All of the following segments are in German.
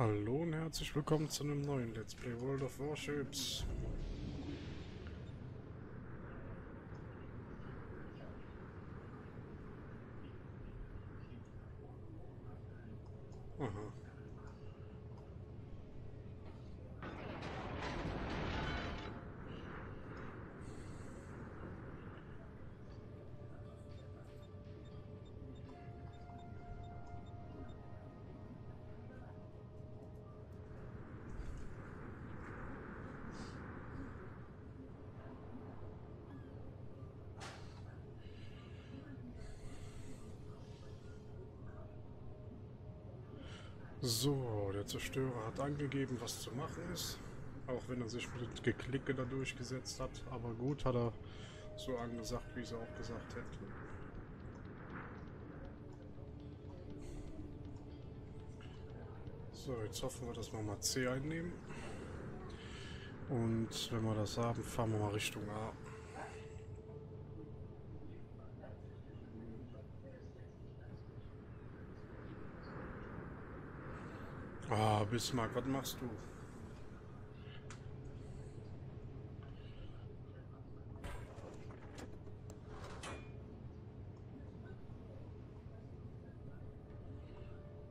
Hallo und herzlich willkommen zu einem neuen Let's Play World of Warships. So, der Zerstörer hat angegeben, was zu machen ist. Auch wenn er sich mit Geklicke da durchgesetzt hat. Aber gut, hat er so angesagt, wie sie auch gesagt hätten. So, jetzt hoffen wir, dass wir mal C einnehmen. Und wenn wir das haben, fahren wir mal Richtung A. Ah, Bismarck, was machst du?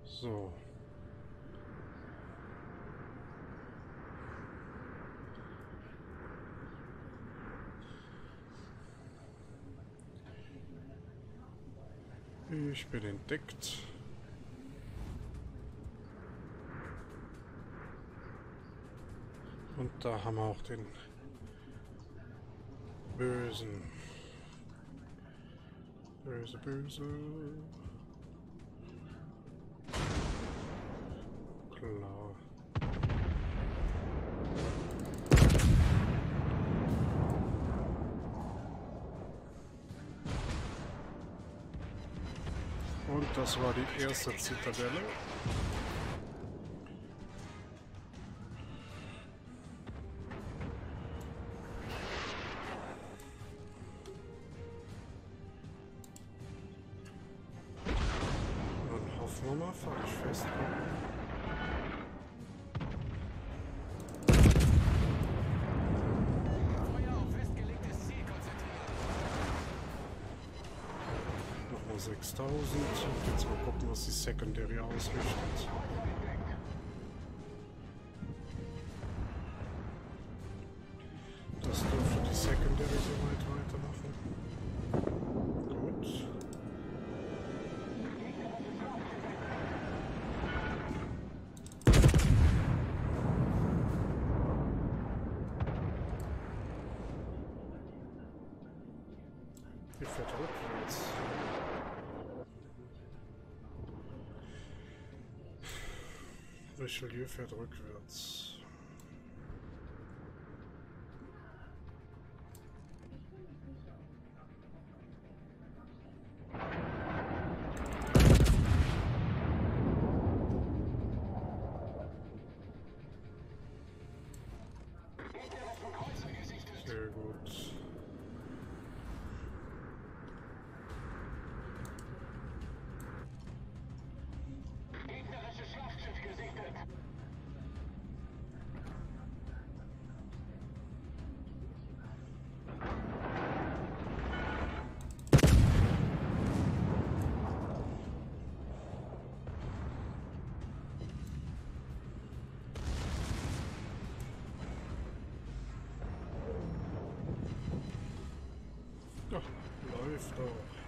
So. Ich bin entdeckt. Da haben wir auch den Bösen. Böse, böse. Klar. Und das war die erste Zitadelle. 6000. Und jetzt mal gucken, was die Secondary ausrichtet. Richelieu fährt rückwärts. Läuft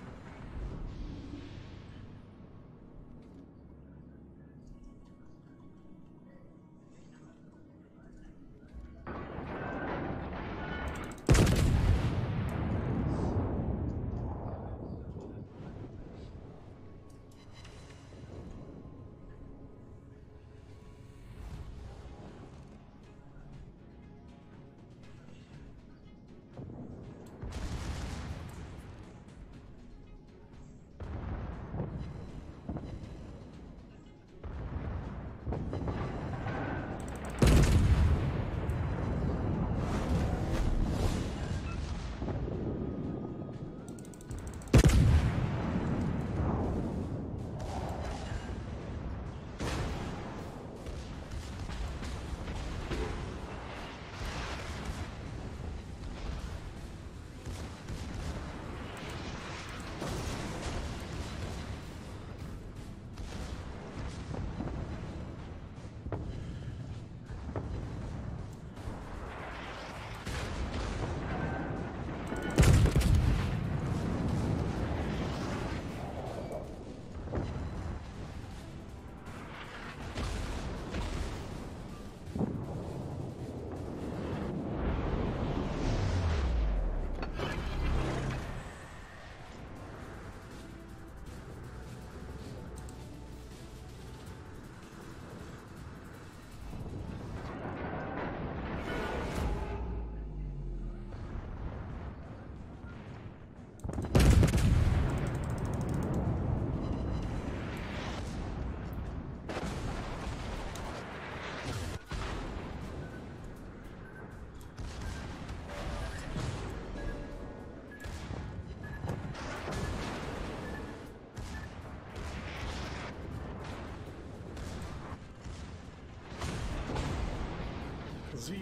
97.000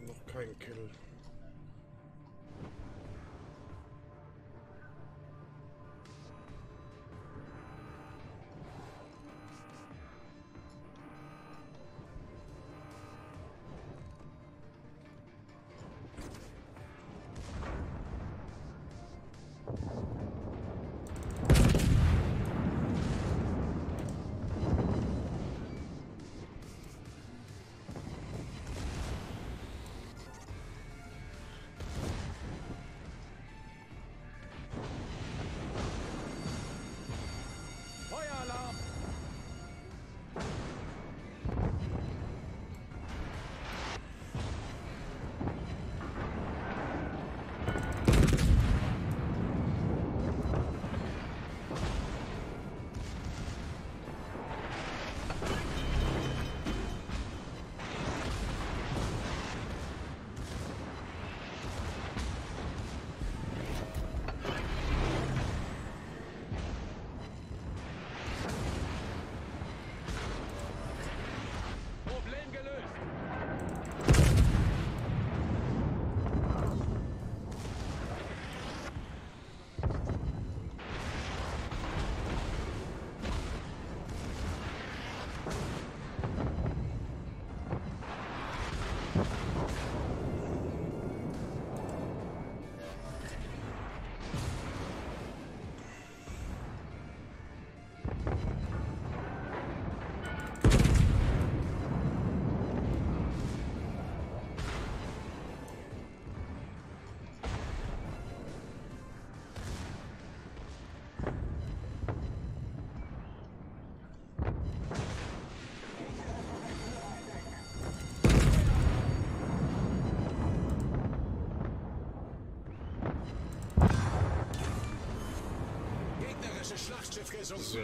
und noch kein Kill. So.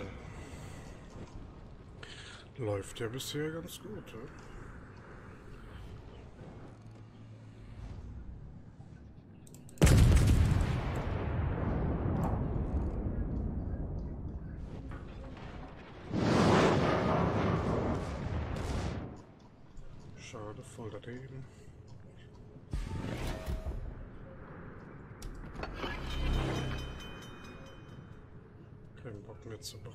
Läuft ja bisher ganz gut, ne? Schade, voll daneben. Kein Bock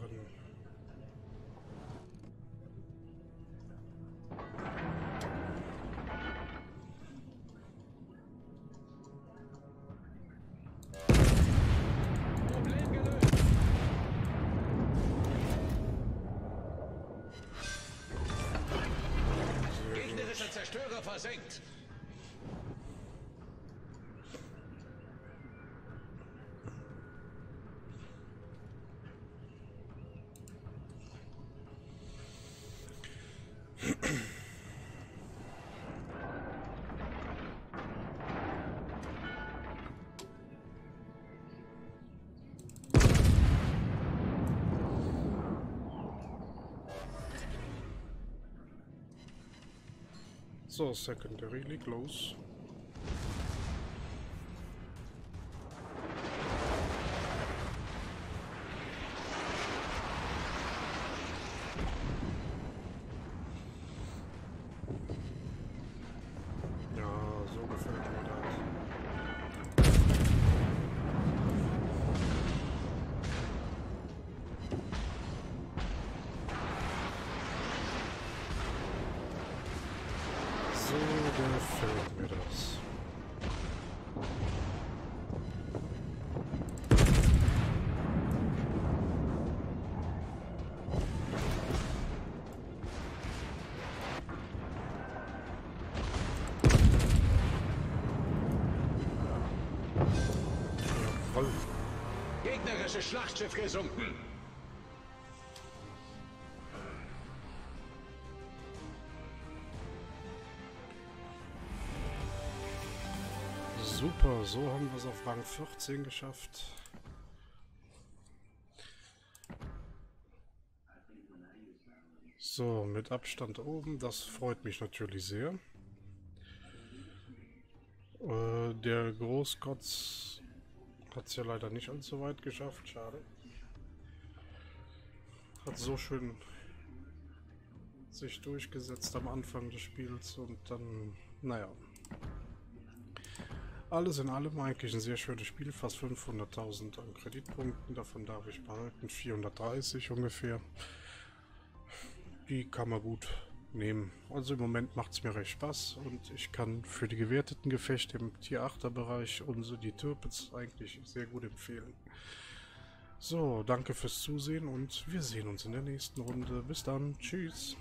So, Secondary liegt gefällt mir das. Jawoll. Gegnerisches Schlachtschiff gesunken! Super, so haben wir es auf Rang 14 geschafft. So, mit Abstand oben, das freut mich natürlich sehr. Äh, der Großkotz hat es ja leider nicht allzu weit geschafft, schade. Hat so schön sich durchgesetzt am Anfang des Spiels und dann, naja. Alles in allem eigentlich ein sehr schönes Spiel, fast 500.000 an Kreditpunkten, davon darf ich behalten, 430 ungefähr. Die kann man gut nehmen. Also im Moment macht es mir recht Spaß und ich kann für die gewerteten Gefechte im Tier 8er Bereich unsere die Türpitz eigentlich sehr gut empfehlen. So, danke fürs Zusehen und wir sehen uns in der nächsten Runde. Bis dann, tschüss.